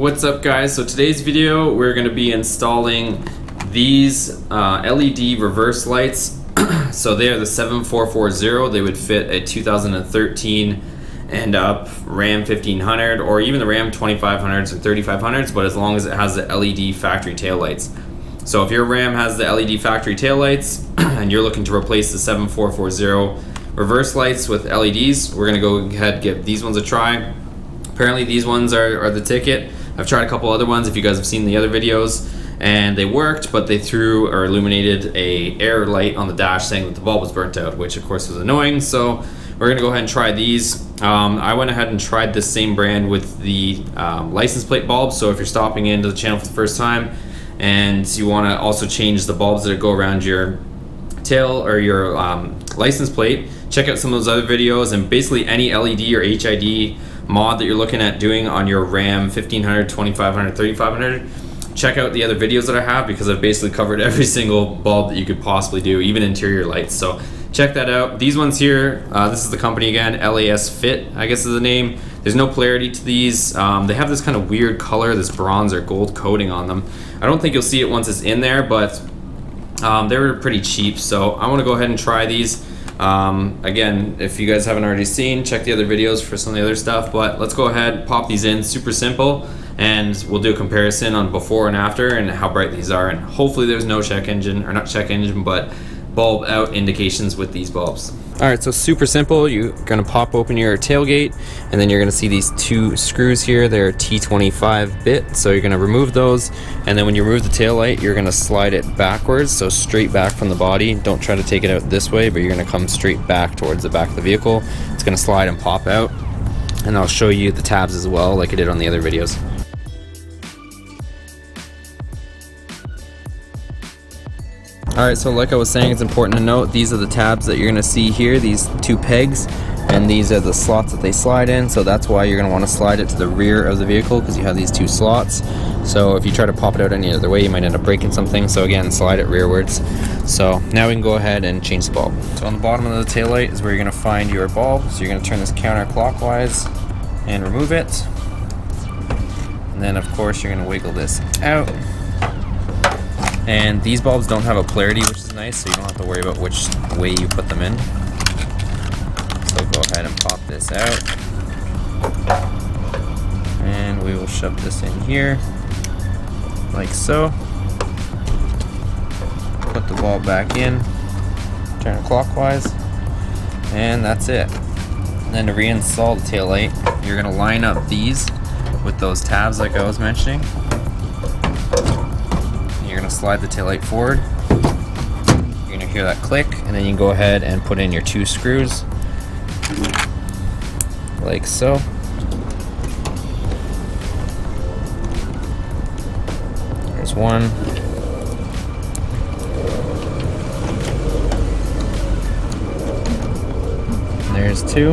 What's up guys? So today's video we're going to be installing these uh, LED reverse lights. so they are the 7440. They would fit a 2013 and up Ram 1500 or even the Ram 2500s and 3500s but as long as it has the LED factory tail lights. So if your Ram has the LED factory tail lights and you're looking to replace the 7440 reverse lights with LEDs, we're going to go ahead and give these ones a try. Apparently these ones are, are the ticket. I've tried a couple other ones if you guys have seen the other videos and they worked but they threw or illuminated a air light on the dash saying that the bulb was burnt out which of course was annoying so we're gonna go ahead and try these um, I went ahead and tried this same brand with the um, license plate bulb. so if you're stopping into the channel for the first time and you want to also change the bulbs that go around your tail or your um, license plate check out some of those other videos and basically any LED or HID mod that you're looking at doing on your RAM 1500, 2500, 3500, check out the other videos that I have because I've basically covered every single bulb that you could possibly do, even interior lights. So check that out. These ones here, uh, this is the company again, LASFIT, I guess is the name. There's no polarity to these. Um, they have this kind of weird color, this bronze or gold coating on them. I don't think you'll see it once it's in there, but um, they were pretty cheap. So I want to go ahead and try these. Um, again, if you guys haven't already seen, check the other videos for some of the other stuff, but let's go ahead, pop these in, super simple, and we'll do a comparison on before and after and how bright these are, and hopefully there's no check engine, or not check engine, but bulb out indications with these bulbs. All right, so super simple. You're gonna pop open your tailgate and then you're gonna see these two screws here. They're T25 bit, so you're gonna remove those. And then when you remove the tail light, you're gonna slide it backwards, so straight back from the body. Don't try to take it out this way, but you're gonna come straight back towards the back of the vehicle. It's gonna slide and pop out. And I'll show you the tabs as well, like I did on the other videos. Alright, so like I was saying, it's important to note these are the tabs that you're going to see here, these two pegs, and these are the slots that they slide in, so that's why you're going to want to slide it to the rear of the vehicle because you have these two slots. So if you try to pop it out any other way, you might end up breaking something, so again, slide it rearwards. So now we can go ahead and change the bulb. So on the bottom of the tail light is where you're going to find your bulb, so you're going to turn this counterclockwise and remove it. And then of course you're going to wiggle this out and these bulbs don't have a polarity, which is nice, so you don't have to worry about which way you put them in. So go ahead and pop this out. And we will shove this in here, like so. Put the bulb back in, turn it clockwise, and that's it. And then to reinstall the tail light, you're gonna line up these with those tabs like I was mentioning slide the taillight forward. You're gonna hear that click, and then you can go ahead and put in your two screws, like so. There's one. There's two.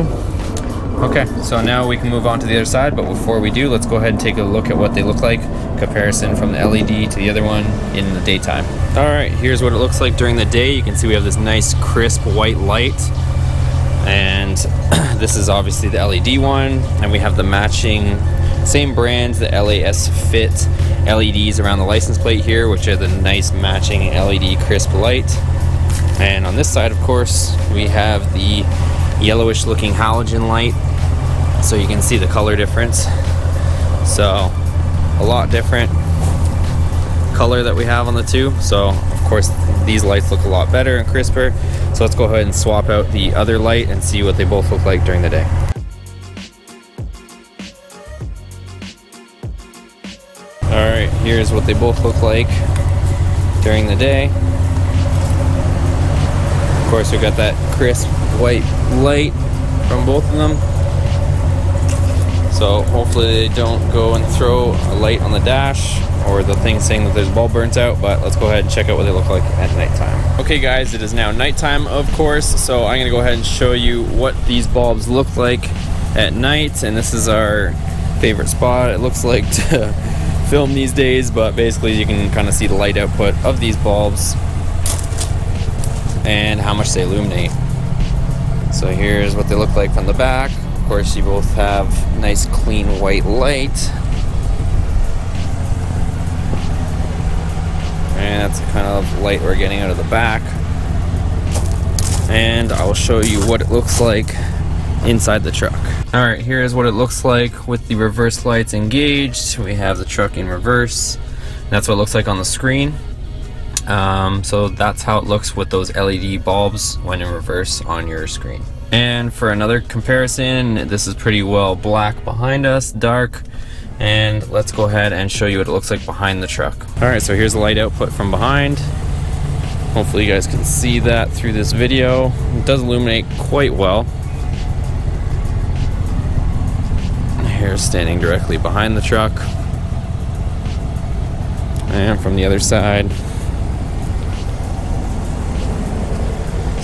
Okay, so now we can move on to the other side, but before we do, let's go ahead and take a look at what they look like, comparison from the LED to the other one in the daytime. All right, here's what it looks like during the day. You can see we have this nice crisp white light, and this is obviously the LED one, and we have the matching, same brand, the LAS Fit LEDs around the license plate here, which are the nice matching LED crisp light. And on this side, of course, we have the yellowish looking halogen light so you can see the color difference so a lot different color that we have on the two so of course these lights look a lot better and crisper. So let's go ahead and swap out the other light and see what they both look like during the day. All right here's what they both look like during the day. Of course we've got that crisp white light from both of them. So hopefully they don't go and throw a light on the dash or the thing saying that there's bulb burns out, but let's go ahead and check out what they look like at nighttime. Okay guys, it is now nighttime of course, so I'm gonna go ahead and show you what these bulbs look like at night, and this is our favorite spot it looks like to film these days, but basically you can kind of see the light output of these bulbs and how much they illuminate. So here's what they look like from the back course, you both have nice, clean white light. And that's the kind of light we're getting out of the back. And I'll show you what it looks like inside the truck. All right, here is what it looks like with the reverse lights engaged. We have the truck in reverse. That's what it looks like on the screen. Um, so that's how it looks with those LED bulbs when in reverse on your screen. And for another comparison, this is pretty well black behind us, dark. And let's go ahead and show you what it looks like behind the truck. All right, so here's the light output from behind. Hopefully you guys can see that through this video. It does illuminate quite well. Here's standing directly behind the truck. And from the other side.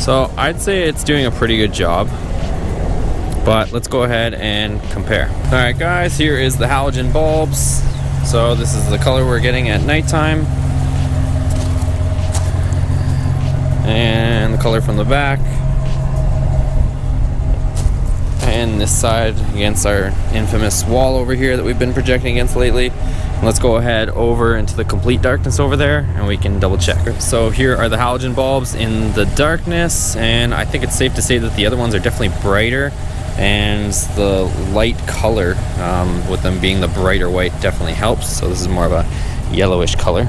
So I'd say it's doing a pretty good job. But let's go ahead and compare. All right guys, here is the halogen bulbs. So this is the color we're getting at nighttime. And the color from the back and this side against our infamous wall over here that we've been projecting against lately. Let's go ahead over into the complete darkness over there and we can double check. So here are the halogen bulbs in the darkness and I think it's safe to say that the other ones are definitely brighter and the light color um, with them being the brighter white definitely helps. So this is more of a yellowish color.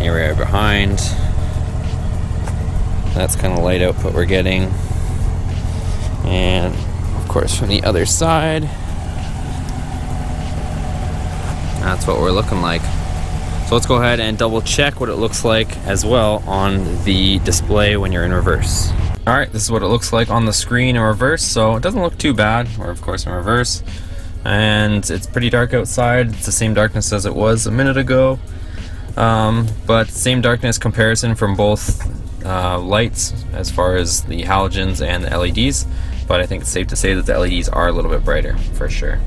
Area behind. That's kind of light output we're getting. And of course from the other side, that's what we're looking like. So let's go ahead and double check what it looks like as well on the display when you're in reverse. All right, this is what it looks like on the screen in reverse. So it doesn't look too bad. We're of course in reverse and it's pretty dark outside. It's the same darkness as it was a minute ago. Um, but same darkness comparison from both uh, lights as far as the halogens and the LEDs but I think it's safe to say that the LEDs are a little bit brighter for sure.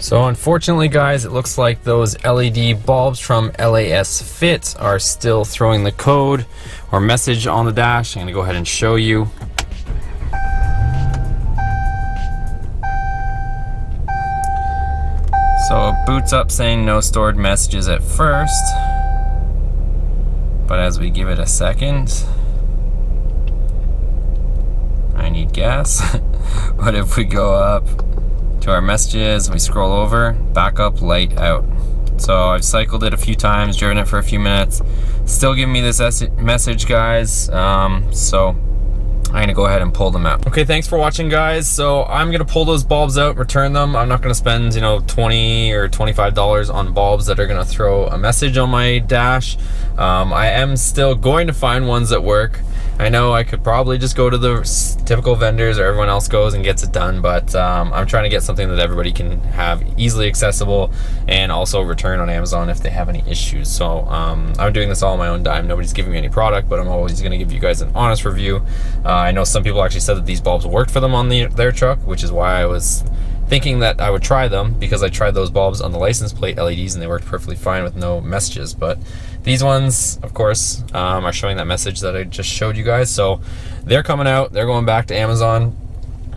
So unfortunately guys, it looks like those LED bulbs from LASFIT are still throwing the code or message on the dash. I'm gonna go ahead and show you. So it boots up saying no stored messages at first, but as we give it a second, I need gas. but if we go up to our messages, we scroll over, backup light out. So I've cycled it a few times, driven it for a few minutes. Still giving me this message, guys. Um, so I'm gonna go ahead and pull them out. Okay, thanks for watching guys. So I'm gonna pull those bulbs out, return them. I'm not gonna spend, you know, 20 or $25 on bulbs that are gonna throw a message on my dash. Um, I am still going to find ones that work. I know I could probably just go to the typical vendors or everyone else goes and gets it done, but um, I'm trying to get something that everybody can have easily accessible and also return on Amazon if they have any issues. So um, I'm doing this all on my own dime. Nobody's giving me any product, but I'm always going to give you guys an honest review. Uh, I know some people actually said that these bulbs worked for them on the, their truck, which is why I was thinking that I would try them because I tried those bulbs on the license plate LEDs and they worked perfectly fine with no messages. But these ones, of course, um, are showing that message that I just showed you guys. So they're coming out, they're going back to Amazon,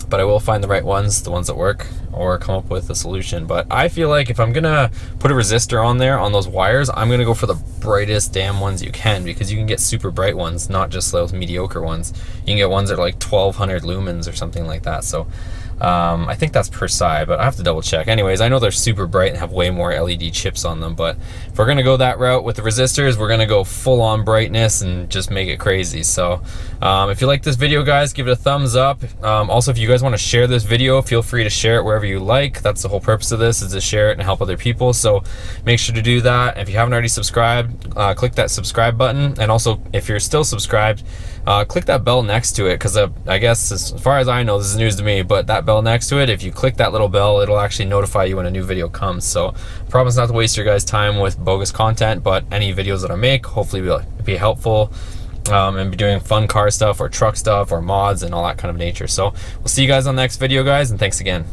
but I will find the right ones, the ones that work, or come up with a solution. But I feel like if I'm gonna put a resistor on there on those wires, I'm gonna go for the brightest damn ones you can because you can get super bright ones, not just those mediocre ones. You can get ones that are like 1200 lumens or something like that. So um, I think that's per side, but I have to double check. Anyways, I know they're super bright and have way more LED chips on them, but if we're gonna go that route with the resistors, we're gonna go full on brightness and just make it crazy. So um, if you like this video, guys, give it a thumbs up. Um, also, if you guys wanna share this video, feel free to share it wherever you like. That's the whole purpose of this, is to share it and help other people. So make sure to do that. If you haven't already subscribed, uh, click that subscribe button. And also, if you're still subscribed, uh, click that bell next to it because uh, I guess as far as I know, this is news to me, but that bell next to it, if you click that little bell, it'll actually notify you when a new video comes. So promise not to waste your guys' time with bogus content, but any videos that I make, hopefully will be helpful. Um, and be doing fun car stuff or truck stuff or mods and all that kind of nature. So we'll see you guys on the next video, guys, and thanks again.